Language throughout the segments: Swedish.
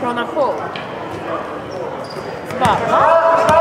Prona Paul. Spot.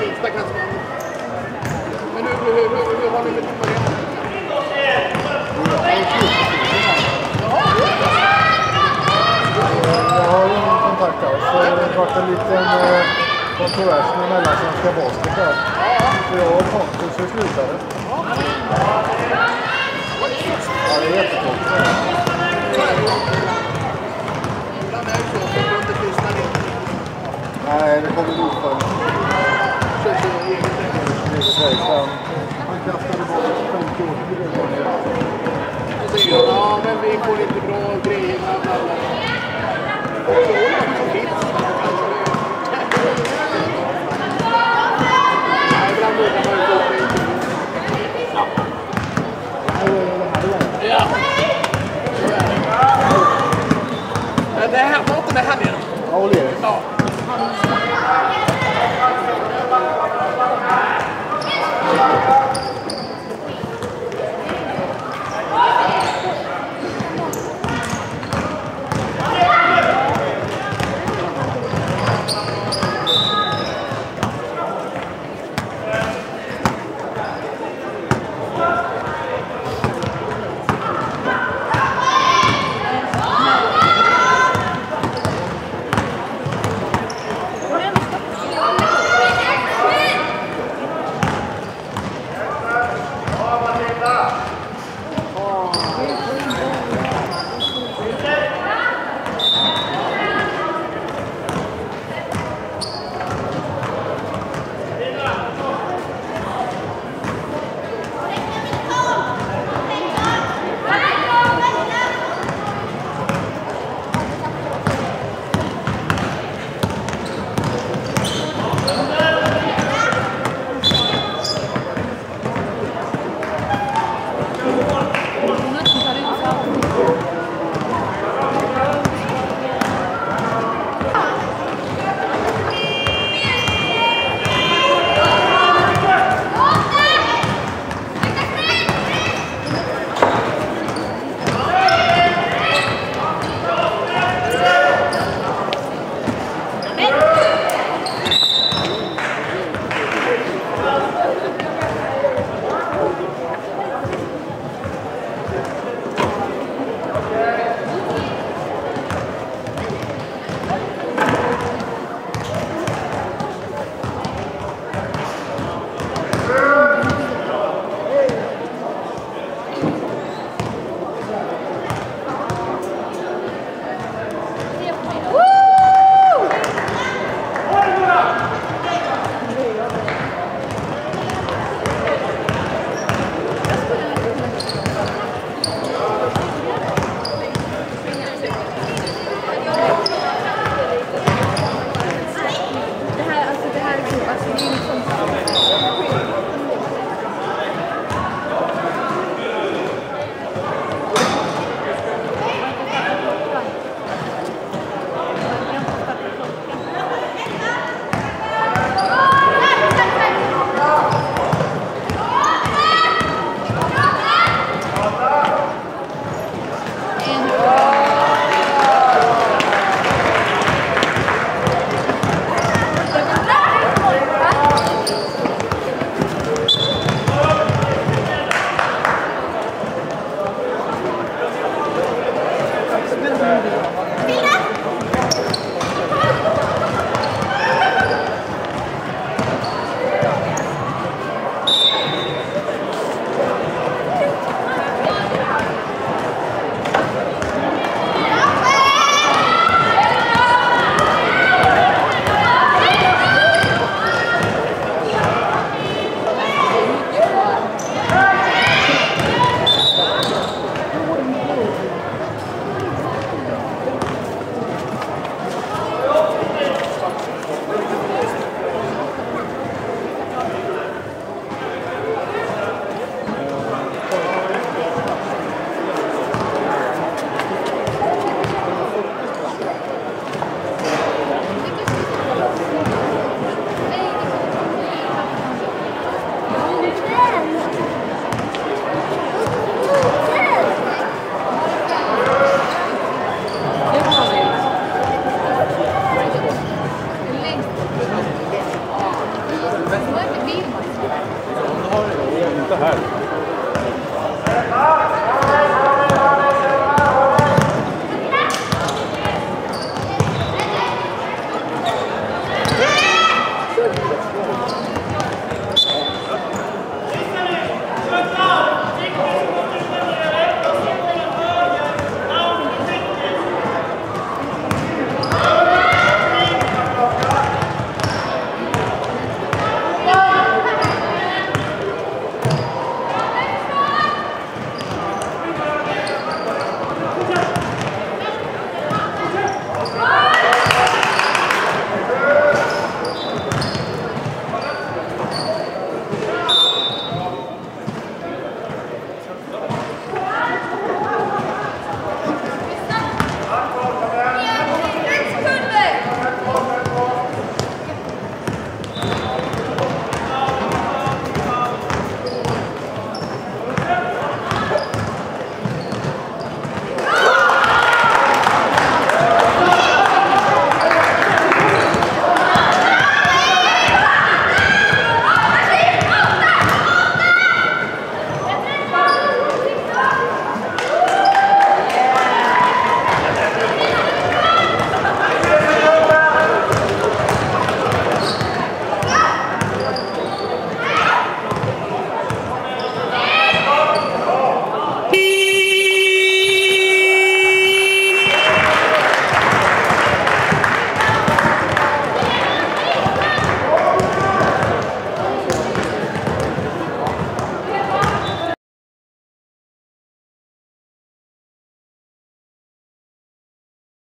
Minsta kanske man... Men hur, hur, hur, hur har ni med domare? Jag har ingen kontakt alls. Så Det har varit en liten kontrovers med mellansvenska basket där. Så jag och Pontus vi slutade. Ja, det är jättekonstigt. Nej, det kommer nog för eget race. Han, han kastade bort 50 år till det. Ja men vi får inte bra grejer. Bla, bla, bla. Och så håller man som finns. Nej,